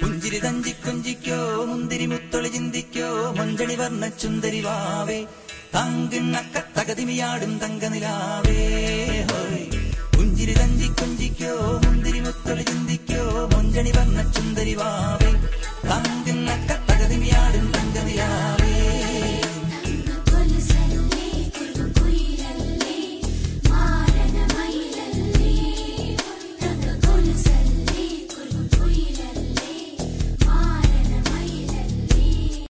പുഞ്ചിരി തഞ്ചി കുഞ്ചിക്കോ മുന്തിരി മുത്തൊളി ചിന്തിക്കോ മഞ്ചണി വർണ ചുന്തരി വാവേ. തങ്കിണ്ണക്ക തകതിമിയാടും തങ്കനിലാവേ. പുഞ്ചിരി തഞ്ചി കുഞ്ചിക്കോ മുന്തിരി മുത്തൊളി ചിന്തിക്കോ മഞ്ചണി വർണ ചുന്തരി വാവേ. തങ്കിണ്ണക്ക തകതിമിയാടും തങ്കനിലാവേ.